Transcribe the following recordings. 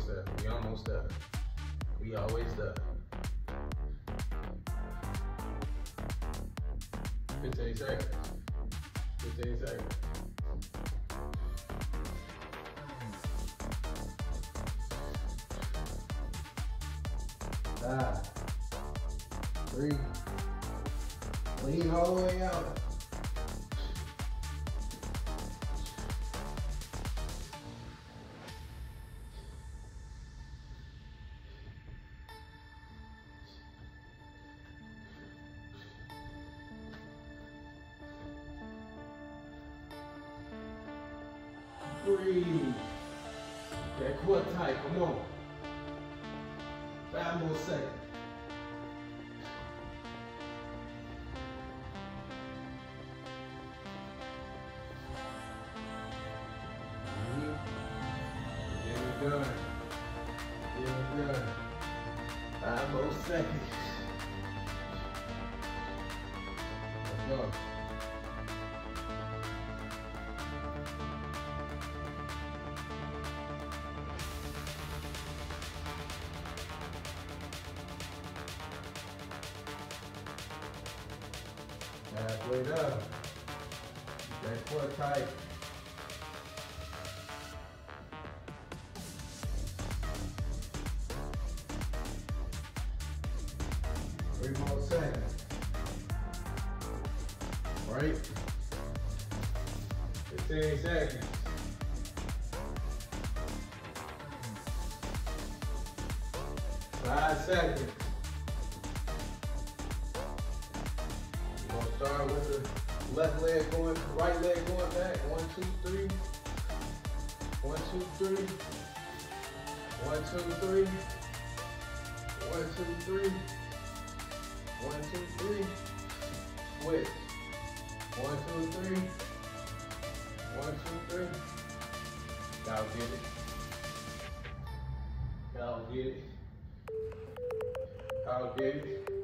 almost there. We almost there. We always there. 15 seconds. 15 seconds. Five, three, lean all the way out. Breathe. That core tight, come on. Five more seconds. Done. Done. Five more seconds. Halfway down. That core tight. Three more seconds. Right? 15 seconds. Five seconds. Left leg going, right leg going back. One, two, three. One, two, three. One, two, three. One, two, three. One, two, three. Switch. One, two, three. One, two, three. Y'all get it. Y'all get it. Y'all get it.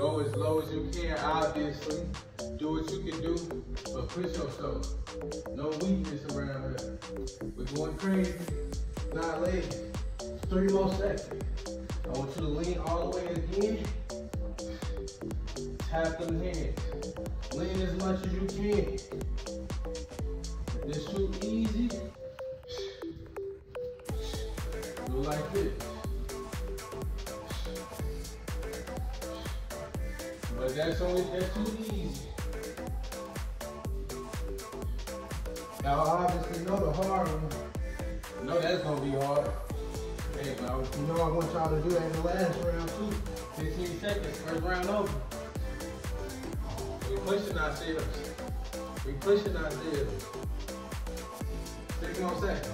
Go as low as you can, obviously. Do what you can do, but push yourself. No weakness around here. We're going crazy, not lazy. Three more seconds. I want you to lean all the way again. Tap them hands. Lean as much as you can. This too easy. But that's only, that's too easy. Now obviously know the hard one. Know that's gonna be hard. Hey, but I- you know I want y'all to do that in the last round too. 15 seconds, first round over. We pushing ourselves. We pushing ourselves. Six more seconds.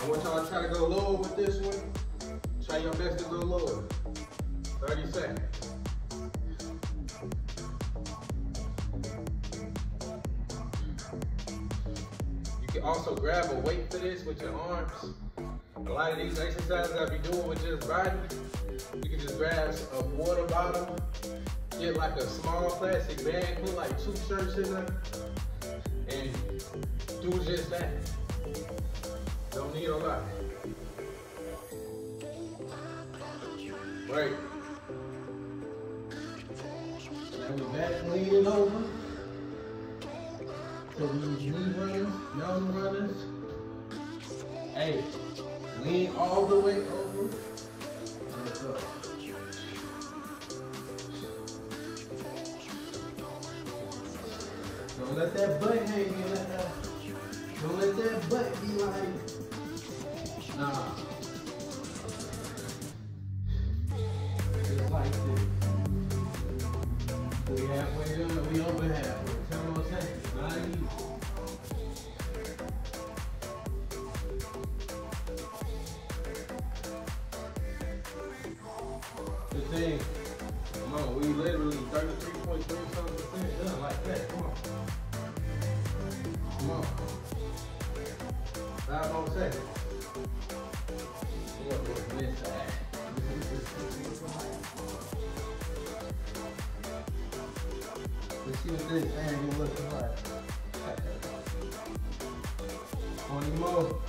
I want y'all to try to go lower with this one. Try your best to go lower. 30 seconds. You can also grab a weight for this with your arms. A lot of these exercises I be doing with just body, you can just grab a water bottle, get like a small plastic bag, put like two shirts in there, and do just that. Don't need a lot. Right. Now we back leaning over. So these knee runners, mountain runners. Hey, lean all the way over. Let's go. Don't let that butt hang in that. Don't let that butt be like, nah. Let's see what this ain't gonna like. Twenty more.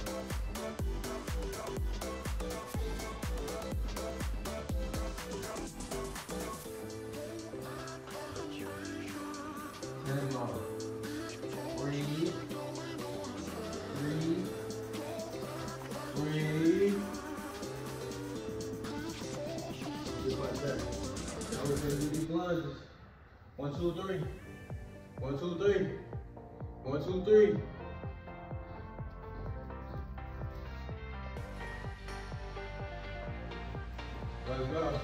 Two, three. One, two, three. One, two, three. Let's go.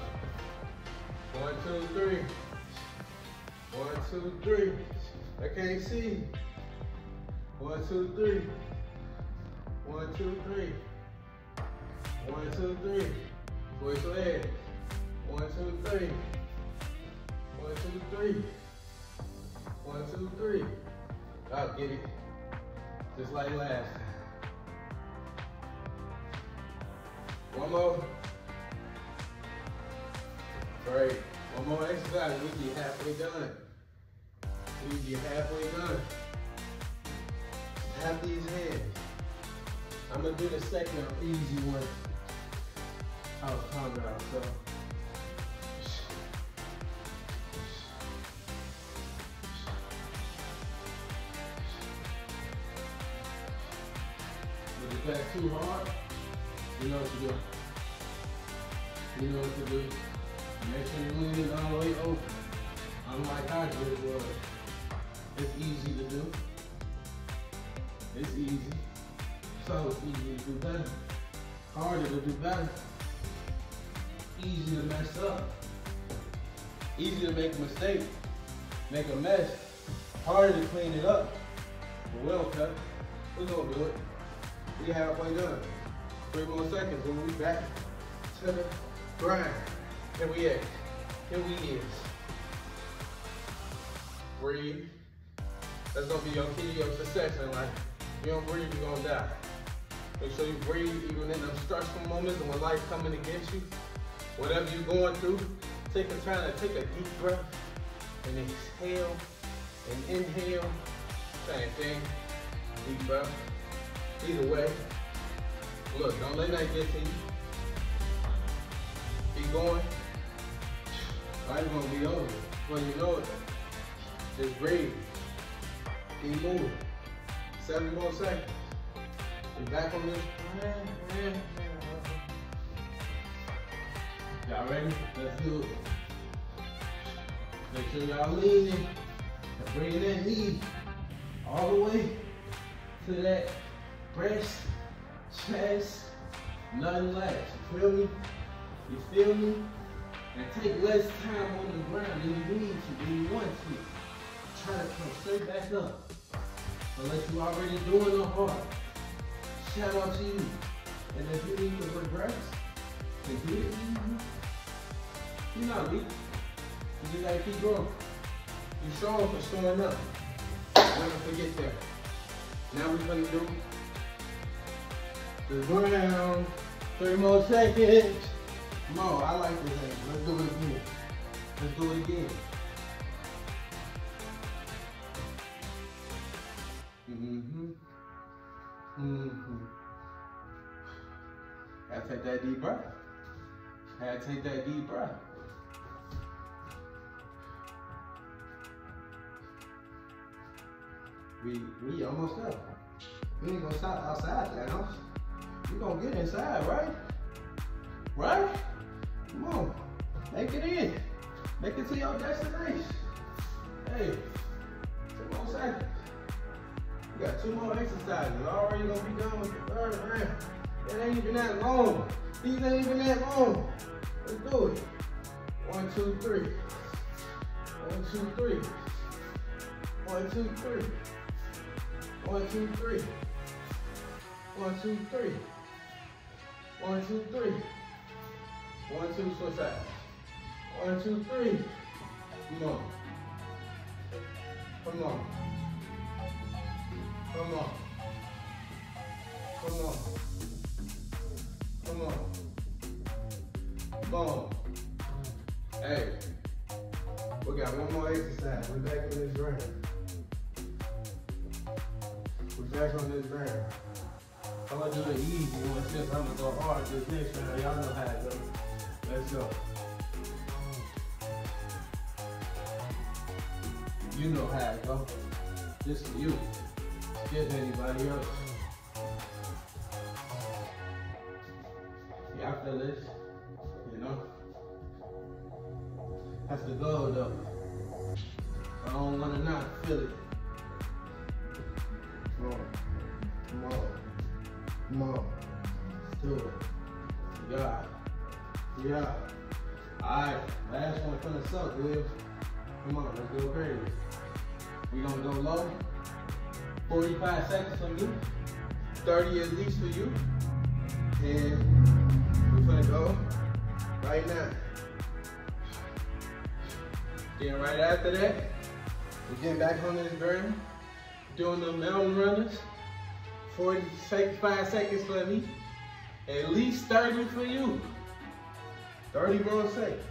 One, two, three. One, two, three. I can't see. One, two, three. One, two, three. One, two, three. Switch legs. One, two, three. One, two, three. One, two, three. I'll get it. Just like last. One more. Great. One more exercise. We'll be halfway done. We'll be halfway done. Have these hands. I'm gonna do the second easy one. I was about so. Too hard, you know what to do. You know what to do. Make sure you lean it all the way open. Unlike I did was. It's easy to do. It's easy. So it's easy to do better. Harder to do better. Easy to mess up. Easy to make a mistake. Make a mess. Harder to clean it up. But we'll cut. We're gonna do it. We halfway done. Three more seconds and we back to the grind. Here we at. Here we is. Breathe. That's gonna be your key of success in life. You don't breathe, you're gonna die. Make sure you breathe even in those stressful moments and when life coming against you. Whatever you're going through, take a time to take a deep breath and exhale and inhale. Same thing. Deep breath. Either way. Look, don't let that get to you. Keep going. Life's gonna be over. When you know it, just breathe. Keep moving. Seven more seconds. We back on this. Y'all ready? Let's do it. Make sure y'all leaning and bringing that knee all the way to that breast, chest, nothing less. You feel me? You feel me? And take less time on the ground than you need to, than you want to. Try to come straight back up. Unless you're already doing the hard. Shout out to you. And if you need to regress, then do it. You're not weak. You just gotta keep going. You're strong for showing up. Never forget that. Now we're gonna do the ground. Three more seconds. Come on, I like this thing. Let's do it again. Let's do it again. Mm-hmm. Mm-hmm. Gotta take that deep breath. Gotta take that deep breath. We we almost there. We ain't gonna stop outside, Thanos. We gonna get inside, right? Right? Come on. Make it in. Make it to your destination. Hey, two more seconds. You got two more exercises. Already gonna be done with the third round. It ain't even that long. These ain't even that long. Let's do it. One, two, three. One, two, three. One, two, three. One, two, three. One, two, three. One, two, three. One, two, switch sides. One, two, three. Come on. Come on. Come on. Come on. Come on. Boom. Hey. We got one more exercise. We're back in this round. We're back on this round. I'm gonna do the easy one since I'm gonna go hard this next round. Y'all know how it goes. Let's go. You know how it goes. This is you. Give anybody else. Y'all feel this? You know? That's the goal though. I don't wanna not feel it. Yeah. Yeah. Alright, last one finna suck, Will. Come on, let's go crazy. We gonna go low. 45 seconds from you. 30 at least for you. And we're gonna go right now. Then right after that, we're getting back on this burn, doing the mountain runners. 40, 65 seconds for me. At least 30 for you. 30 more seconds.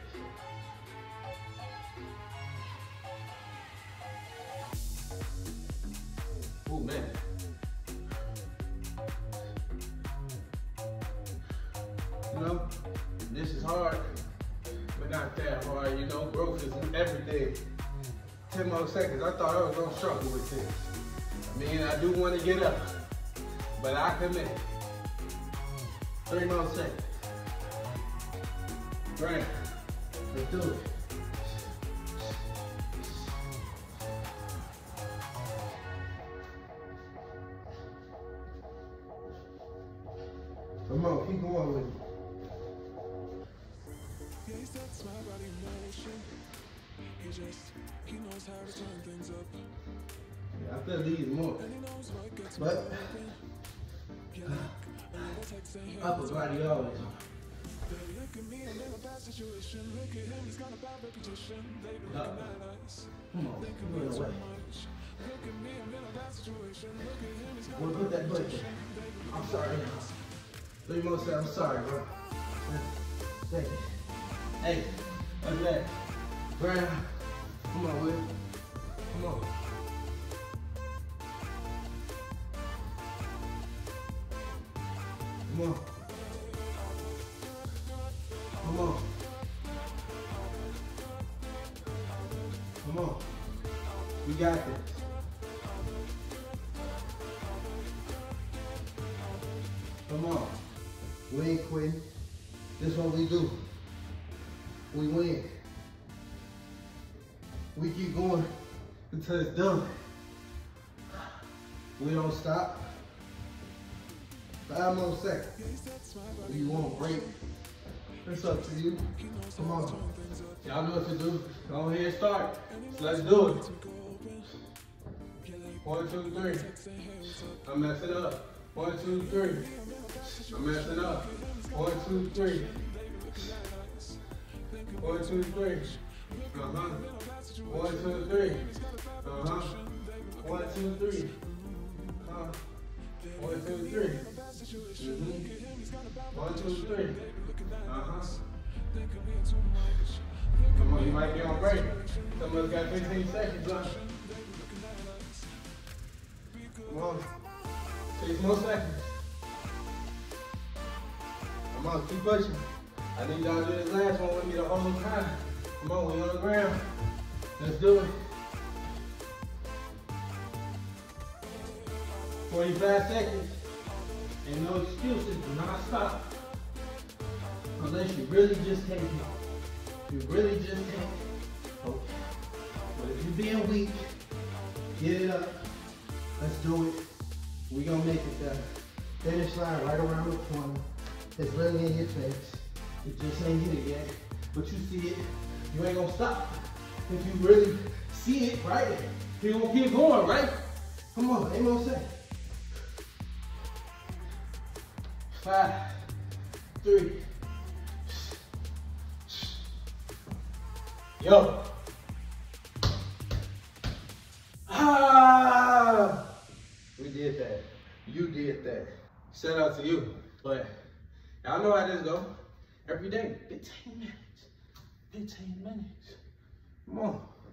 Oh man. You know, this is hard, but not that hard. You know, growth is everything. 10 more seconds. I thought I was gonna struggle with this. I mean, I do want to get up, but I commit. Three more seconds. Grant, let's do it. A bad situation. Look at him, he's got Well, a put reputation. there. I'm sorry. Three. I'm sorry, bro. Thank you. Hey, what's that? Come on. Come on. Come on. We got this. Come on. We ain't. This is what we do. We win. We keep going until it's done. We don't stop. Five more seconds. Sets You want a break? It's up to you. Come on. Y'all know what to do. Go ahead and start. Let's do it. One, two, three. I'm messing up. One, two, three. I'm messing up. One, two, three. One, two, three. Uh-huh. One, two, three. Uh-huh. One, two, three. Uh, one, two, three. Mhm. One, two, three. Uh-huh. Come on, you might be on break. Some of us got 15 seconds left. On. Six more seconds. Come on, keep pushing. I need y'all to do this last one with me the whole time. Come on, we on the ground. Let's do it. 45 seconds. And no excuses, do not stop. Unless you really just can't it. You really just can't. Okay. But if you're being weak, get it up. Let's do it. We gonna make it there. Finish line right around the corner. It's really in your face. It just ain't here yet. But you see it. You ain't gonna stop. If you really see it, right? You gonna keep going, right? Come on, ain't no say. Five, three. Yo. Ah! We did that. You did that. Shout out to you. But y'all know how this go. Every day, 15 minutes. 15 minutes. Come on.